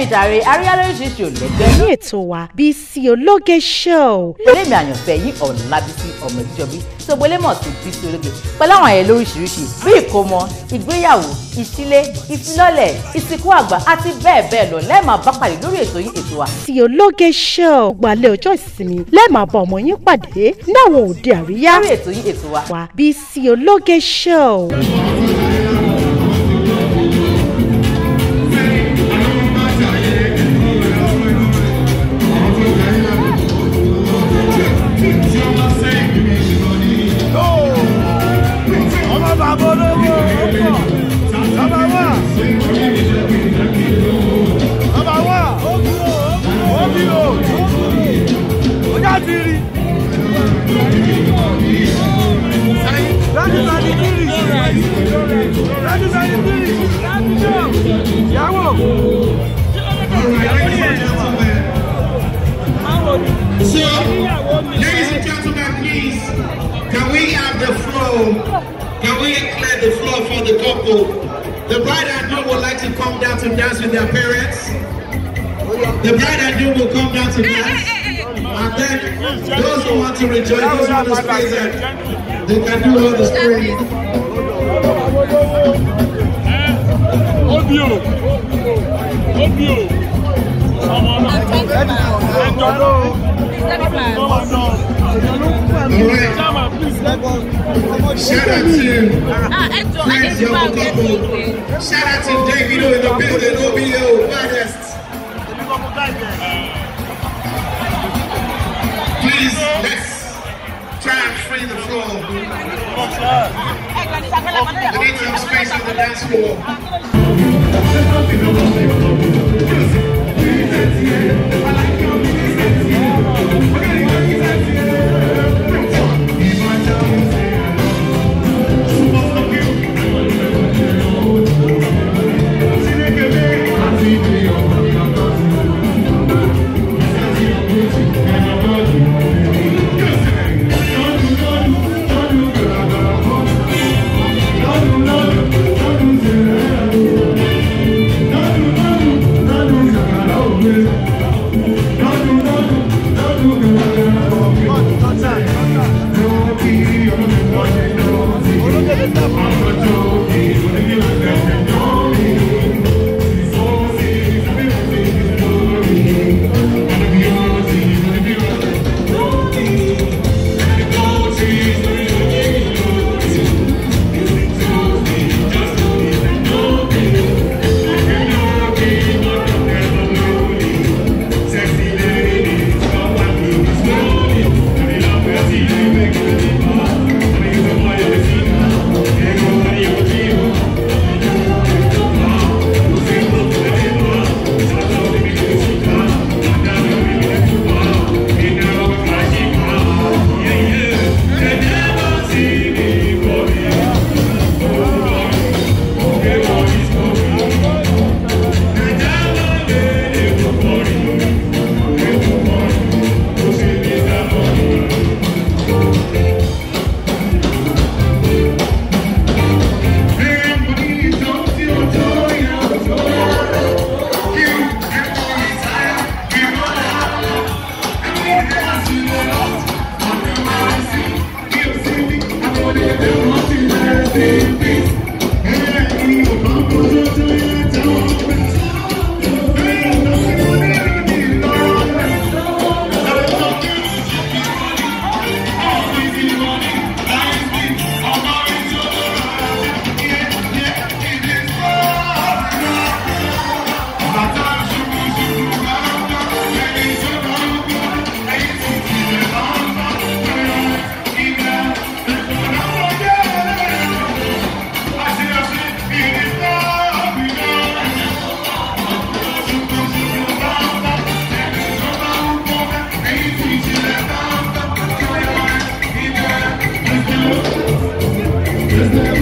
ni jàre àríyá lóríṣiríṣi ò lẹ́gbẹ́. ní ètò wa Bísí Ológe show Lémi àyànfẹ́ yín Ọ̀làbísí ọmọ ìjọbí tó gbélé mọ̀ sí Bísí Ológe pẹ̀lú àwọn ayẹyẹ lóríṣiríṣi bí ìkómọ ìgbéyàwó ìṣílé ìfilọ́lẹ̀ ìsìnkú àgbà àti bẹ́ẹ̀ bẹ́ẹ̀ lọ lẹ́ẹ̀ma bá pàdé lórí ètò yín ètò wa. Bísí Ológe show gbalẹ̀ ọjọ́ ìsinmi lẹ́ẹ̀máa bá ọmọ yín pàdé náwọn òde àríyá lórí ètò yín ètò wa. wa Bísí Ológe show. So, ladies and gentlemen, please, can we have the floor? Can we clear the floor for the couple? The bride and groom would like to come down to dance with their parents. The bride and groom will come down to dance. And then those who want to rejoice, those who want to there, they can do all the screaming. Right. Shout out to Couple. Shout out to Davido in the baddest. Please, the floor. We need some space the dance floor. There's never